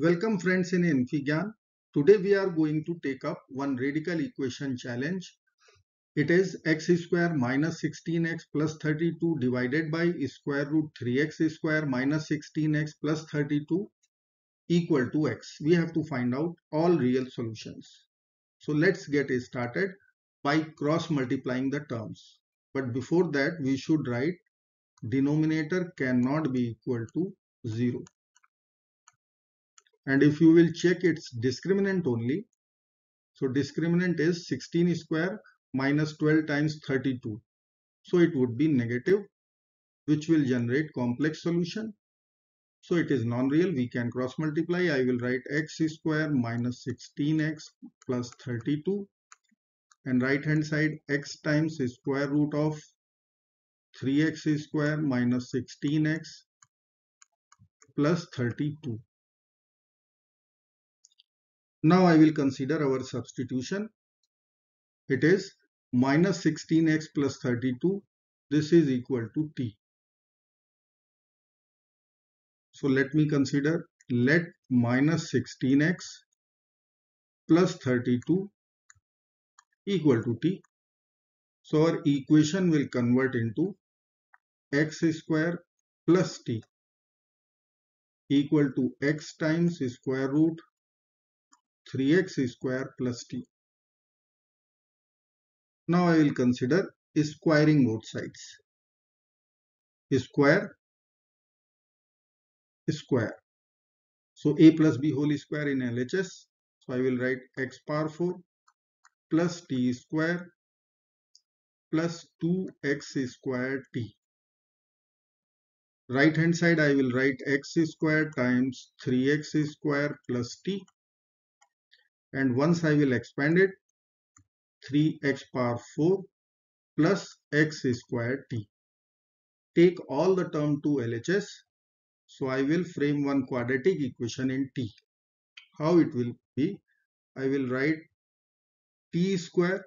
Welcome friends in infyGyan. Today we are going to take up one radical equation challenge. It is x square minus 16x plus 32 divided by square root 3x square minus 16x plus 32 equal to x. We have to find out all real solutions. So let's get started by cross multiplying the terms. But before that we should write denominator cannot be equal to 0 and if you will check its discriminant only. So discriminant is 16 square minus 12 times 32 so it would be negative which will generate complex solution. So it is non-real. We can cross multiply. I will write x square minus 16x plus 32 and right hand side x times square root of 3x square minus 16x plus 32. Now I will consider our substitution. It is minus 16x plus 32. This is equal to t. So let me consider let minus 16x plus 32 equal to t. So our equation will convert into x square plus t equal to x times square root 3x square plus t. Now I will consider squaring both sides. Square, square. So a plus b whole square in LHS. So I will write x power 4 plus t square plus 2x square t right hand side I will write x square times 3x square plus t and once I will expand it 3x power 4 plus x square t. Take all the term to LHS so I will frame one quadratic equation in t. How it will be? I will write t square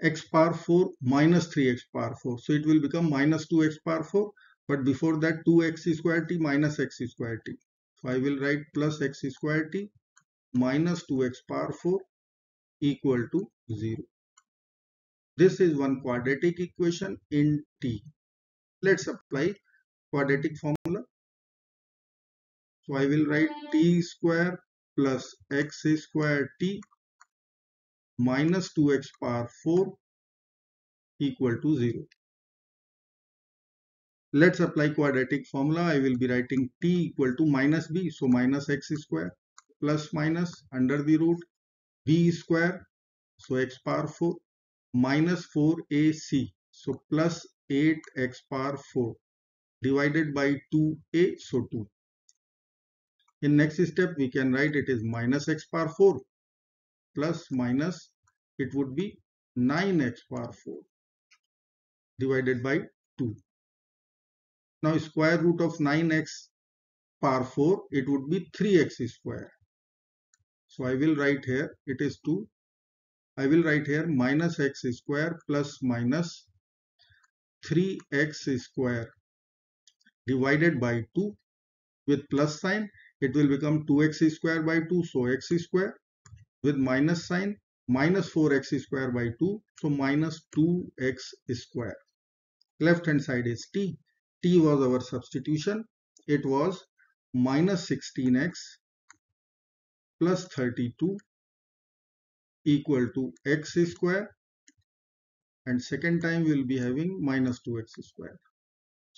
x power 4 minus 3x power 4. So it will become minus 2x power 4. But before that 2x square t minus x square t. So I will write plus x square t minus 2x power 4 equal to 0. This is one quadratic equation in t. Let's apply quadratic formula. So I will write t square plus x square t minus 2x power 4 equal to 0. Let's apply quadratic formula. I will be writing t equal to minus b. So minus x square plus minus under the root b square. So x power 4 minus 4ac. So plus 8x power 4 divided by 2a. So 2. In next step we can write it is minus x power 4 plus minus it would be 9x power 4 divided by 2. Now square root of 9x power 4 it would be 3x square. So I will write here it is 2. I will write here minus x square plus minus 3x square divided by 2 with plus sign. It will become 2x square by 2 so x square with minus sign minus 4x square by 2 so minus 2x square. Left hand side is t. T was our substitution. It was minus 16x plus 32 equal to x square and second time we will be having minus 2x square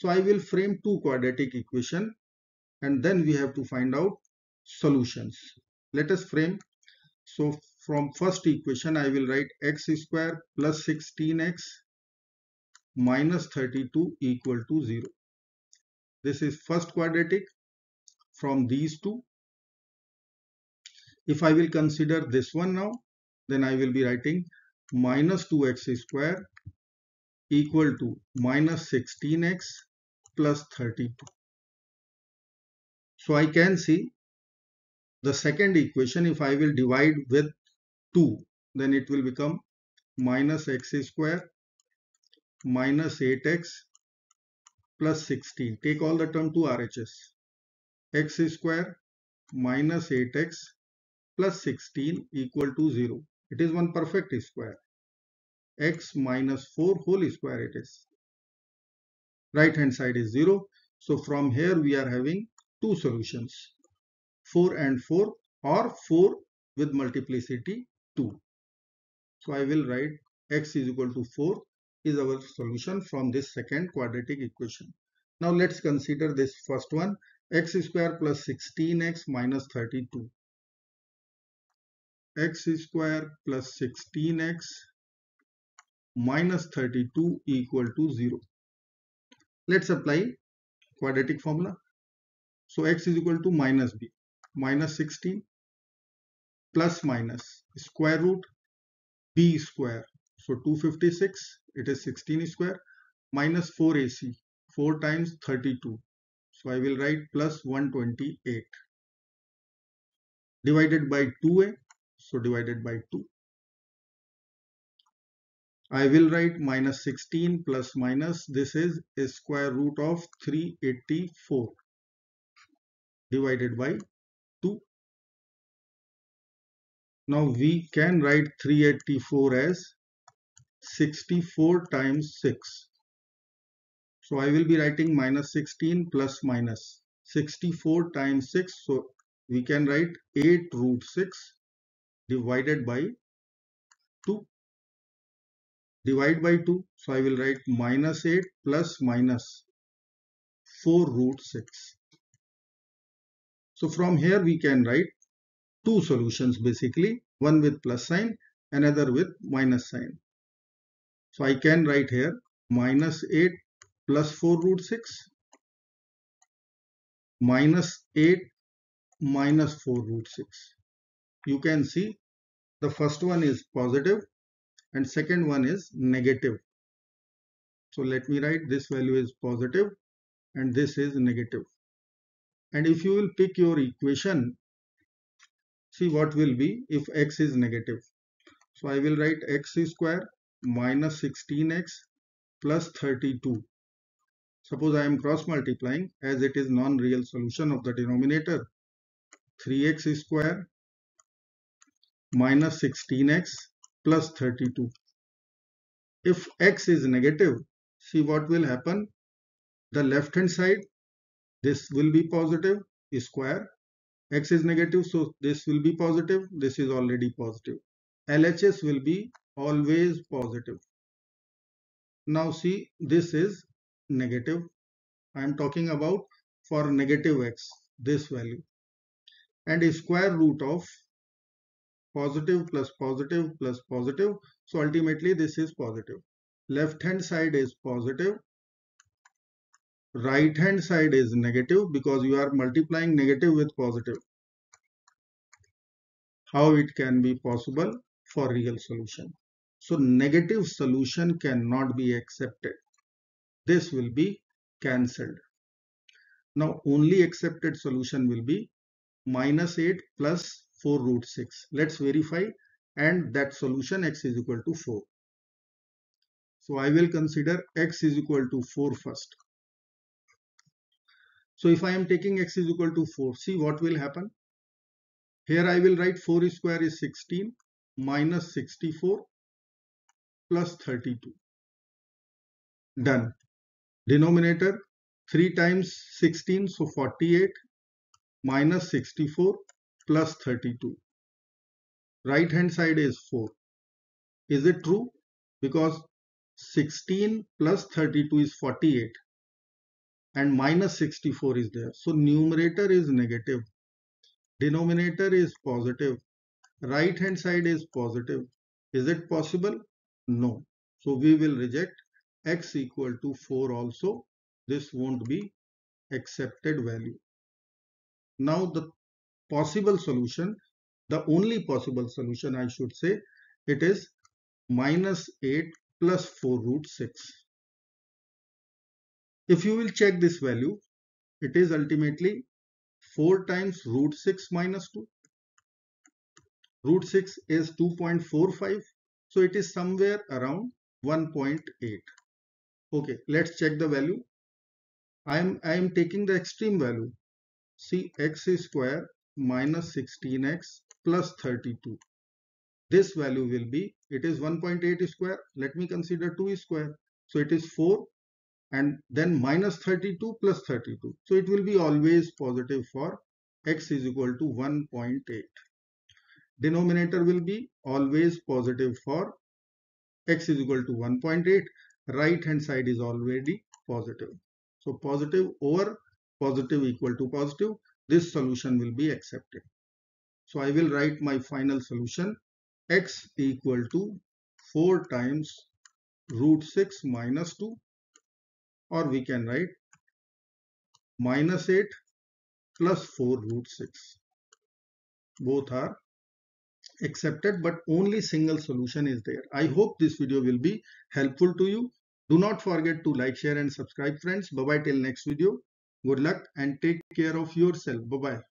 so i will frame two quadratic equation and then we have to find out solutions let us frame so from first equation I will write x square plus 16x minus 32 equal to 0. This is first quadratic from these two. If I will consider this one now, then I will be writing minus 2x square equal to minus 16x plus 32. So I can see the second equation if I will divide with 2 then it will become minus x square minus 8x plus 16 take all the term to RHS x square minus 8x plus 16 equal to 0. It is one perfect square. x minus 4 whole square it is. Right hand side is 0. So from here we are having two solutions. 4 and 4 or 4 with multiplicity 2. So I will write x is equal to 4 is our solution from this second quadratic equation. Now let's consider this first one x square plus 16x minus 32 x square plus 16x minus 32 equal to 0. Let's apply quadratic formula. So x is equal to minus b minus 16 plus minus square root b square. So 256 it is 16 square minus 4ac 4 times 32. So I will write plus 128 divided by 2a. So divided by 2. I will write minus 16 plus minus this is square root of 384 divided by 2. Now we can write 384 as 64 times 6. So I will be writing minus 16 plus minus 64 times 6. So we can write 8 root 6 divided by 2 divide by 2 so I will write minus 8 plus minus 4 root 6 so from here we can write two solutions basically. One with plus sign another with minus sign. So I can write here minus 8 plus 4 root 6 minus 8 minus 4 root 6 you can see the first one is positive and second one is negative. So let me write this value is positive and this is negative. And if you will pick your equation, see what will be if x is negative. So I will write x square minus 16x plus 32. Suppose I am cross multiplying as it is non-real solution of the denominator. 3x square minus 16x plus 32. If x is negative, see what will happen. The left hand side, this will be positive square. x is negative, so this will be positive. This is already positive. LHS will be always positive. Now see, this is negative. I am talking about for negative x, this value. And square root of positive plus positive plus positive. So ultimately this is positive. Left hand side is positive. Right hand side is negative because you are multiplying negative with positive. How it can be possible for real solution. So negative solution cannot be accepted. This will be cancelled. Now only accepted solution will be minus 8 plus 4 root 6. Let's verify and that solution x is equal to 4. So I will consider x is equal to 4 first. So if I am taking x is equal to 4, see what will happen. Here I will write 4 square is 16 minus 64 plus 32. Done. Denominator 3 times 16 so 48 minus 64 plus 32. Right hand side is 4. Is it true? Because 16 plus 32 is 48 and minus 64 is there. So numerator is negative. Denominator is positive. Right hand side is positive. Is it possible? No. So we will reject x equal to 4 also. This won't be accepted value. Now the possible solution, the only possible solution I should say, it is minus 8 plus 4 root 6. If you will check this value, it is ultimately 4 times root 6 minus 2. Root 6 is 2.45. So it is somewhere around 1.8. Okay, let's check the value. I am, I am taking the extreme value see x square minus 16x plus 32. This value will be, it is 1.8 square. Let me consider 2 square. So it is 4 and then minus 32 plus 32. So it will be always positive for x is equal to 1.8. Denominator will be always positive for x is equal to 1.8. Right hand side is already positive. So positive over positive equal to positive. This solution will be accepted. So I will write my final solution x equal to 4 times root 6 minus 2 or we can write minus 8 plus 4 root 6. Both are accepted but only single solution is there. I hope this video will be helpful to you. Do not forget to like, share and subscribe friends. Bye bye till next video. Good luck and take care of yourself. Bye bye.